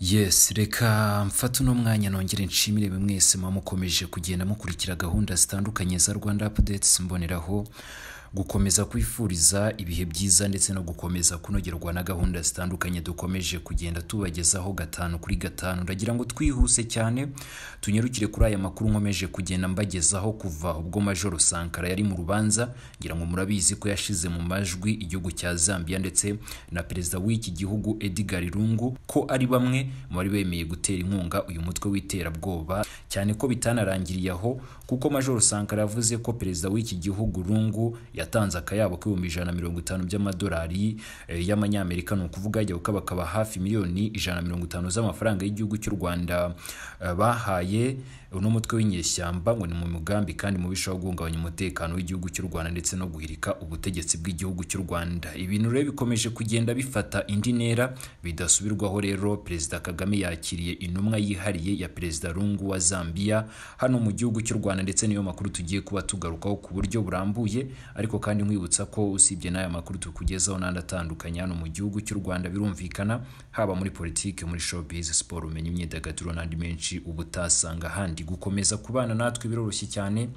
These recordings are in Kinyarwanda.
yes reka mfate uno mwanya nongere nshimire mwe mwese muba mukomeje kugenda mukurikira gahunda zitandukanye za rwanda updates mboneraho. Gukomeza kwifuriza ibihe byiza ndetse no gukomeza kunogerwa na gahunda zitandukanye dukomeje kugenda tubagezaho gatanu kuri gatanu. Ndagira ngo twihuse cyane tunyarukire kuri aya makuru nkomeje kugenda mbagezaho kuva ubwo majoro sankara yari mu rubanza. Ngira ngo murabizi ko yashize mu majwi igihugu cya zambia ndetse na perezida w'iki gihugu edgar lungu ko ari bamwe mu bari bemeye gutera inkunga uyu mutwe w'iterabwoba. Cyane ko bitanarangiriye aho kuko majoro sankara yavuze ko perezida w'iki gihugu lungu yatanze akayabo k'ibihumbi ijana na mirongo itanu by'amadolari eh, y'amanyamerika. Ni ukuvuga yajya gukabakaba hafi miliyoni ijana na mirongo itanu z'amafaranga y'igihugu cy'u rwanda. Eh, bahaye uno mutwe w'inyeshyamba ngo ni mu mugambi kandi mubisha wo guhungabanya umutekano w'igihugu cy'u rwanda ndetse no guhirika ubutegetsi bw'igihugu cy'u rwanda. Ibintu rero bikomeje kugenda bifata indi ntera bidasubirwaho rero. Perezida kagame yakiriye intumwa yihariye ya perezida rungu wa zambia hano mu gihugu cy'u rwanda ndetse niyo makuru tugiye kuba tugarukaho ku buryo burambuye ariko kandi nkwibutsa ko usibye n'aya makuru tukugezaho n'andi atandukanye hano mu gihugu cy'u rwanda birumvikana haba muri politiki muri showbiz siporo ubumenyi imyidagaduro n'andi menshi uba utasanga ahandi. Gukomeza kubana natwe biroroshye cyane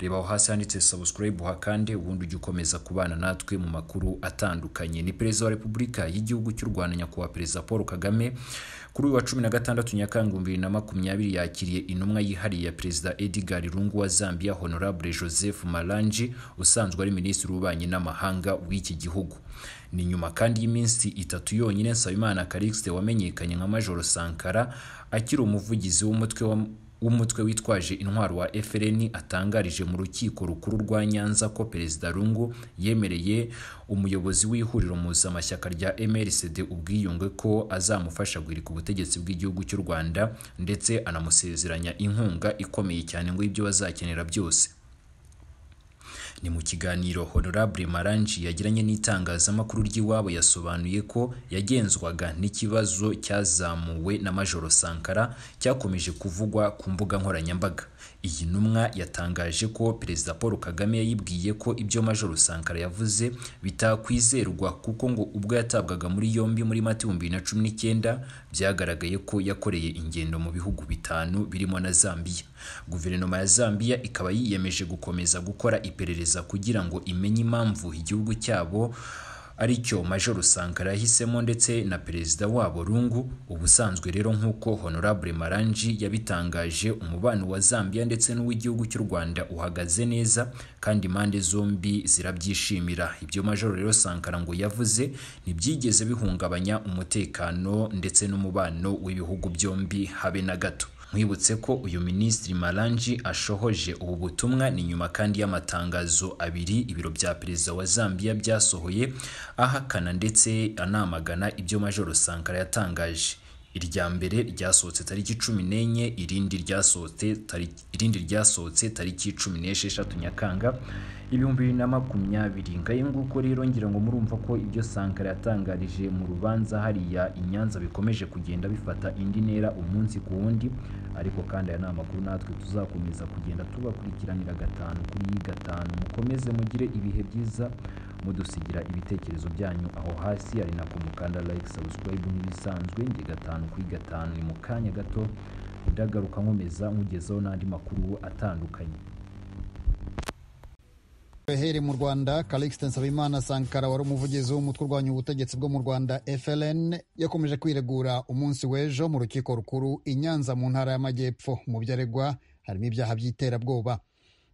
reba aho hasi handitse subscribe uhakande ubundi ujye ukomeza kubana natwe mu makuru atandukanye. Ni perezida wa repubulika y'igihugu cy'u rwanda nyakubahwa perezida paul kagame kuri uyu wa cumi na gatandatu nyakanga bibiri na makumyabiri yakiriye intumwa yihariye ya perezida edgar lungu wa zambia honorable joseph marangi usanzwe ari minisitiri w'ububanyi n'amahanga w'iki gihugu. Ni nyuma kandi y'iminsi itatu yonyine nsabimana calixte wamenyekanye nka majoro sankara akiri umuvugizi w'umutwe w'umutwe witwaje intwaro wa FLN atangarije mu rukiko rukuru rwa Nyanza ko Perezida Lungu yemereye umuyobozi w'ihuriro muzamashyaka rya MRCD ubwiyunge ko azamufasha guhirika ubutegetsi bw'igihugu cy'u Rwanda ndetse anamusezeranya inkunga ikomeye cyane ngo ibyo bazakenera byose. Ni mu kiganiro honorable marangi yagiranye n'itangazamakuru ry'iwabo yasobanuye ko yagenzwaga n'ikibazo cyazamuwe na majoro sankara cyakomeje kuvugwa ku mbuga nkoranyambaga. Iyi ntumwa yatangaje ko perezida paul kagame yayibwiye ko ibyo majoro sankara yavuze bitakwizerwa kuko ngo ubwo yatabwaga muri yombi muri mata ibihumbi bibiri na cumi n'icyenda byagaragaye ko yakoreye ingendo mu bihugu bitanu birimo na zambia guverinoma ya zambia ikaba yiyemeje gukomeza gukora iperereza kugira ngo imenye impamvu igihugu cyabo ari cyo majoro sankara yahisemo ndetse na perezida wabo rungu ubusanzwe rero nk'uko honorable marangi yabitangaje umubano wa zambia ndetse n'uw'igihugu cy'u rwanda uhagaze neza kandi impande zombi zirabyishimira. Ibyo majoro rero sankara ngo yavuze ntibyigeze bihungabanya umutekano ndetse n'umubano w'ibihugu byombi habe na gato. Mwibutse ko uyu minisitiri marangi ashohoje ubu butumwa ni nyuma kandi y'amatangazo abiri ibiro bya perezida wa zambia byasohoye ahakana ndetse anamagana ibyo majoro sankara yatangaje. Irya mbere ryasohotse tariki cumi n'enye irindi ryasohotse tariki cumi n'esheshatu nyakanga ibihumbi bibiri na makumyabiri. Ngayo nguko rero ngira ngo murumva ko ibyo sankara yatangarije mu rubanza hariya i nyanza bikomeje kugenda bifata indi ntera umunsi ku wundi ariko kandi aya ni amakuru natwe tuzakomeza kugenda tubakurikiranira gatanu kuri gatanu. Mukomeze mugire ibihe byiza mudusigira ibitekerezo byanyu aho hasi ari nako mukanda like subscribe nk'ibisanzwe njye gatanu kuri gatanu ni mu kanya gato ndagaruka nkomeza nkugezaho n'andi makuru atandukanye. Here mu rwanda calixte nsabimana sankara wari umuvugizi w'umutwe urwanya ubutegetsi bwo mu rwanda fln yakomeje kwiregura umunsi w'ejo mu rukiko rukuru i nyanza mu ntara y'amajyepfo. Mu byo aregwa harimo ibyaha by'iterabwoba.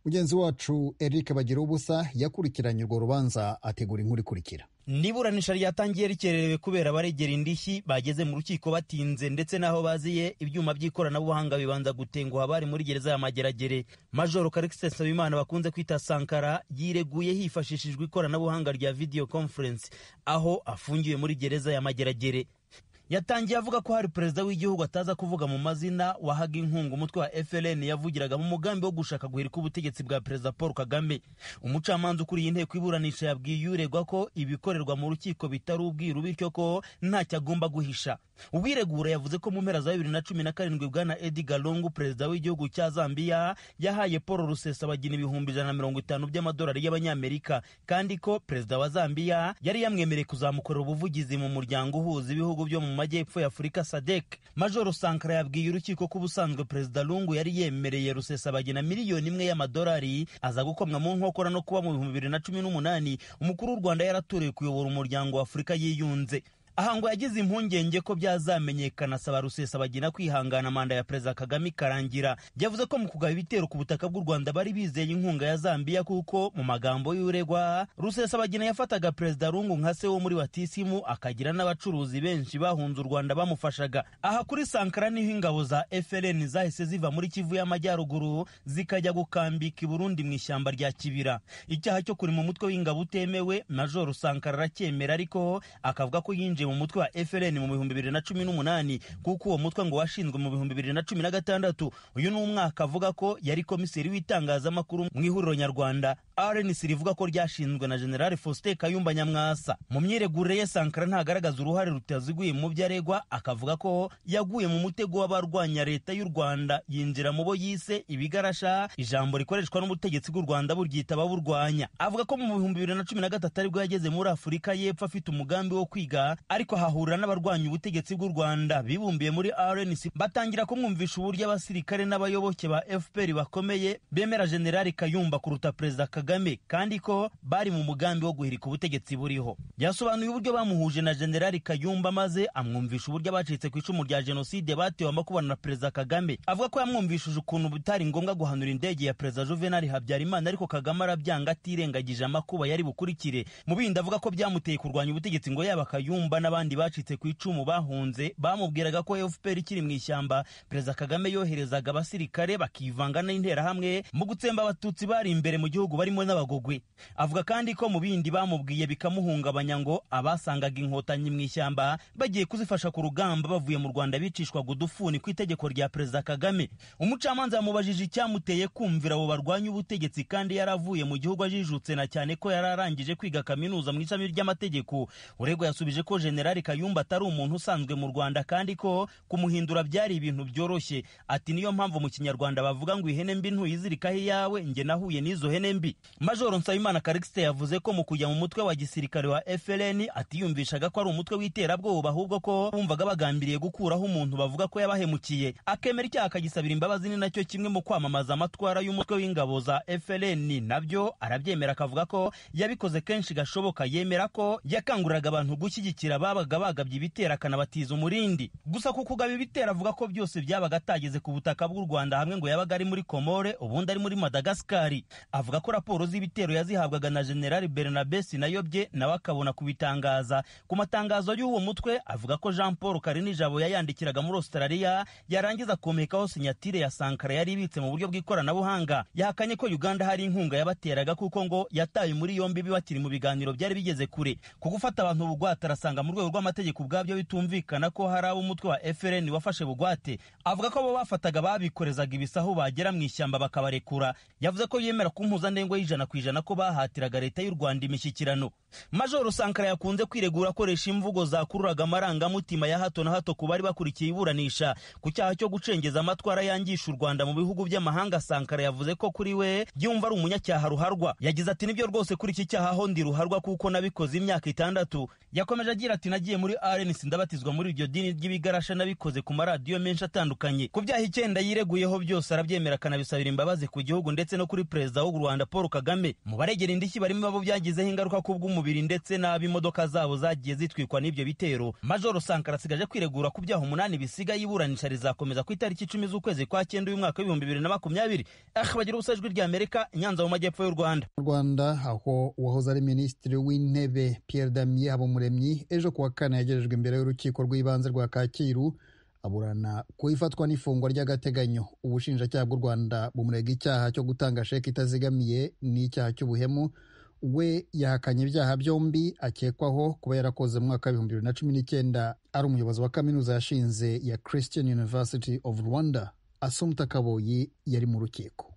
Mugenzi wacu eric bagira ubusa yakurikiranye urwo rubanza ategura inkuru ikurikira. N'iburanisha ryatangiye rikererewe kubera abaregera indishyi bageze mu rukiko batinze ndetse n'aho baziye ibyuma by'ikoranabuhanga bibanza gutenguha bari muri gereza ya mageragere. Majoro karikisite nsabimana bakunze kwita sankara yireguye hifashishijwe ikoranabuhanga rya video conference aho afungiwe muri gereza ya mageragere. Yatangiye avuga ko hari perezida w'igihugu ataza kuvuga mu mazina wahaga inkunga. Umutwe wa FLN yavugiraga mu mugambi wo gushaka guhirika ubutegetsi bwa perezida Paul Kagame. Umucamanza ukuriye inteko iburanisha yabwiye uregwa ko ibikorerwa mu rukiko bitari ubwiru bityo ko ntacyo agomba guhisha uwiregura yavuze ko mu mpera za bibiri na cumi na karindwi bwana edgar lungu perezida w'igihugu cya zambia yahaye paul rusesabagina ibihumbi ijana na mirongo itanu by'amadolari y'abanyamerika. Kandi ko perezida wa zambia yari yamwemereye kuzamukorera ubuvugizi mu muryango uhuza ibihugu byo mu majyepfo ya afurika sadek. Majoro sankara yabwiye urukiko ko ubusanzwe perezida lungu yari yemereye rusesabagina miliyoni imwe y'amadolari aza gukomwa mu nkokora no kuba mu bihumbi bibiri na cumi n'umunani. Umukuru w'u rwanda yaratorewe kuyobora umuryango wa afurika yiyunze. Aha ngo yagize impungenge ko byazamenyekana asaba rusesabagina kwihangana manda ya perezida kagame ikarangira. Yavuze ko mu kugaba ibitero ku butaka bw'u rwanda bari bizeye inkunga ya zambiya kuko mu magambo y'uregwa rusesabagina yafataga perezida rungu nka se wo muri watisimu akagira n'abacuruzi benshi bahunze u rwanda bamufashaga. Aha kuri sankara ni ho ingabo za frn zahise ziva muri kivu y'amajyaruguru zikajya gukambika i burundi mu ishyamba rya kibira. Icyaha cyo kuri mu mutwe w'ingabo utemewe majoro sankara aracyemera ariko akavuga ko yinjiye mu mutwe wa FLN mu bihumbi bibiri na cumi n'umunani kuko uwo mutwe ngo washinzwe mu bihumbi bibiri na cumi na gatandatu uyu ni umwaka avuga ko yari komiseri w'itangazamakuru mu ihuriro nyarwanda. RNC rivuga ko ryashinzwe na General Faustin Kayumba Nyamwasa. Mu myiregurire ye Sankara ntagaragaza uruhare rutaziguye mu byo aregwa akavuga ko yaguye mu mutego w'abarwanya leta y'u Rwanda. Yinjira mu bo yise ibigarasha ijambo rikoreshwa n'ubutegetsi bw'u Rwanda buryita ababurwanya avuga ko mu bihumbi bibiri na cumi na gatatu ari bwo yageze muri Afurika y'Epfo afite umugambi wo kwiga ariko hahurira n'abarwanya ubutegetsi bw'u Rwanda. Bibumbiye muri RNC batangira kumwumvisha uburyo abasirikare n'abayoboke ba FPR bakomeye bemera General Kayumba kuruta Perezida Kagame. Kandi ko bari mu mugambi wo guhirika ubutegetsi buriho. Yasobanuye uburyo bamuhuje na General Kayumba maze amwumvisha uburyo abacitse ku icumu rya jenoside batewe amakubana na Perezida Kagame. Avuga ko yamwumvishije ukuntu bitari ngombwa guhanura indege ya Perezida Juvenal Habyarimana ariko Kagame arabyanga atirengagije amakuba yari bukurikire. Mu bindi avuga ko byamuteye kurwanya ubutegetsi ngo yaba Kayumba n'abandi bacitse ku icumu bahunze bamubwiraga ko FPR ikiri mu ishyamba. Perezida Kagame yoherezaga abasirikare bakivanga n'interahamwe mu gutsemba abatutsi bari imbere mu gihugu barimo n'abagogwe avuga kandi ko mu bindi bamubwiye bikamuhungabanya ngo abasangaga inkotanyi mu ishyamba bagiye kuzifasha ku rugamba bavuye mu Rwanda bicishwaga udufuni ku itegeko rya Perezida Kagame. Umucamanza yamubajije icyamuteye kumvira abo barwanya ubutegetsi kandi yaravuye mu gihugu ajijutse na cyane ko yari arangije kwiga kaminuza mu ishami ry'amategeko. Uregwa yasubije ko General Kayumba atari umuntu usanzwe mu Rwanda kandi ko kumuhindura byari ibintu byoroshye. Ati niyo mpamvu mu kinyarwanda bavuga ngo ihene mbi ntuyizirikaho iyawe njye nahuye n'izo hene mbi. Majoro Nsabimana Karixite yavuze ko mu kujya mu mutwe wa gisirikare wa FLN atiyumvishaga ko ari umutwe w'iterabwoba ahubwo ko bumvaga bagambiriye gukuraho umuntu bavuga ko yabahemukiye. Akemera icyaha akagisabira imbabazi ni na cyo kimwe mu kwamamaza amatwara y'umutwe w'ingabo za FLN na byo arabyemera akavuga ko yabikoze kenshi gashoboka yemera ko yakanguriraga abantu gushyigikira babaga bagabye ibitero akanabatiza umurindi. Gusa ku kugaba ibitero avuga ko byose byabaga atageze ku butaka bw'u Rwanda hamwe ngo yabaga ari muri Komore ubundi ari muri Madagascar. Avuga ko raporo z'ibitero yazihabwaga na General Bernabe Sinayobye nawe akabona kubitangaza. Ku matangazo y'uwo mutwe avuga ko Jean Paul Karinijabo yayandikiraga muri Australia yarangiza komekaho sinyatire ya Sankara yari ibitse mu buryo bw'ikoranabuhanga. Yahakanye ko Uganda hari inkunga yabateraga kuko ngo yataye muri yombi bakiri mu biganiro byari bigeze kure. Ku gufata abantu bugwate arasanga mu rwego rw'amategeko ubwabyo bitumvikana ko hari abo umutwe wa FRN wafashe bugwate. Avuga ko abo bafataga babikorezaga ibisahu bagera mu ishyamba bakabarekura. Yavuze ko yemera ku mpuzandengo y'ijana ku ijana ko bahatiraga leta y'u Rwanda imishyikirano. Majoro Sankara yakunze kwiregura akoresha imvugo zakururaga amarangamutima ya hato na hato ku bari bakurikiye iburanisha. Ku cyaha cyo gucengeza amatwara yangisha u Rwanda mu bihugu by'amahanga Sankara yavuze ko kuri we yumva ari umunyacyaha ruharwa. Yagize ati ni byo rwose kuri iki cyaha ho ndi ruharwa kuko nabikoze imyaka itandatu. Yakomeje agira ati nagiye muri RNC ndabatizwa muri iryo dini ry'ibigarasha nabikoze ku maradiyo menshi atandukanye. Ku byaha icyenda yireguyeho byose arabyemera akanabisabira imbabazi ku gihugu ndetse no kuri perezida w'u Rwanda Paul Kagame mu baregera indishyi barimo abo byagizeho ingaruka ku bw'umubiri ndetse n'ab'imodoka zabo zagiye zitwikwa n'ibyo bitero. Majoro Sankara asigaje kwiregura ku byaha umunani bisigaye iburanisha rizakomeza ku itariki icumi z'ukwezi kwa cyenda uyu mwaka w'ibihumbi bibiri na makumyabiri. Ah bagira ubusa ijwi ry'Amerika Nyanza mu majyepfo y'u Rwanda. Mu Rwanda aho uwahoze ari minisitiri w'intebe Pierre Damien Habumuremyi ejo kuwa kane yagejejwe imbere y'urukiko rw'ibanze rwa Kacyiru aburana ku ifatwa n'ifungwa ry'agateganyo. Ubushinjacyaha bw'u Rwanda bumurega icyaha cyo gutanga sheki itazigamiye n'icyaha cy'ubuhemu. We yahakanye ibyaha byombi akekwaho kuba yarakoze mu mwaka w'ibihumbi bibiri na cumi n'icyenda. Ari umuyobozi wa kaminuza yashinze ya Christian University of Rwanda Assumpta Kaboyi yari mu rukiko.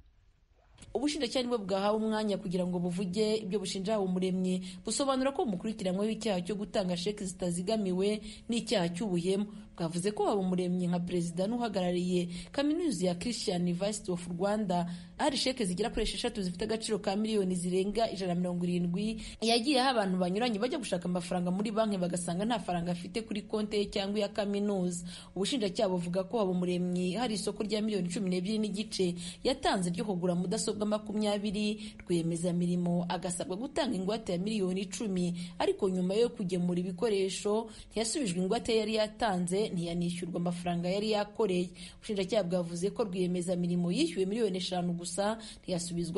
Ubushinjacyaha ni bwo bwahawe umwanya kugira ngo buvuge ibyo bushinja Habumuremyi busobanura ko bumukurikiranyweho icyaha cyo gutanga sheki zitazigamiwe n'icyaha cy'ubuhemu. Bwavuze ko habumuremyi nka perezida n'uhagarariye kaminuza ya christian university of rwanda hari sheke zigera kuri esheshatu zifite agaciro ka miliyoni zirenga ijana na mirongo irindwi yagiye aho abantu banyuranye bajya gushaka amafaranga muri banki bagasanga nta faranga afite kuri konti ye cyangwa iya kaminuza. Ubushinjacyaha buvuga ko habumuremyi hari isoko rya miliyoni cumi n'ebyiri n'igice yatanze ryo kugura mudasobwa makumyabiri rwiyemezamirimo agasabwa gutanga ingwate ya miliyoni icumi ariko nyuma yo kugemura ibikoresho ntiyasubijwe ingwate yari yatanze ntiyanishyurwa amafaranga yari yakoreye. Ubushinjacyaha bwavuze ko rwiyemezamirimo yishyuwe miliyoni eshanu gusa ntiyasubizwa